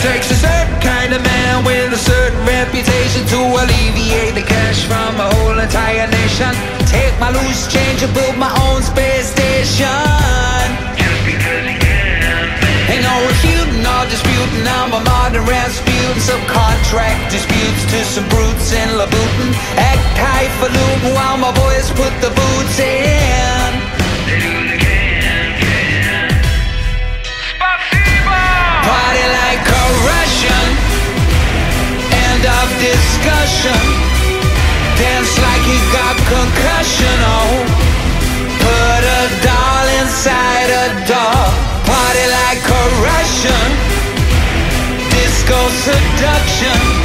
takes a certain kind of man with a certain reputation to alleviate the cash from a whole entire nation. Take my loose change and build my own space station. Ain't no refuting or disputing. I'm a modern Rasputin. Some contract disputes to some brutes in Louboutin. Act highfalutin while my boys put the boots in. discussion. Dance like you got concussion, oh. Put a doll inside a doll Party like a Russian Disco seduction.